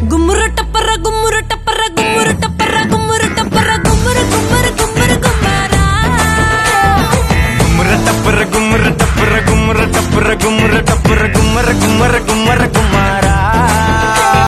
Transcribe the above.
Gumruk.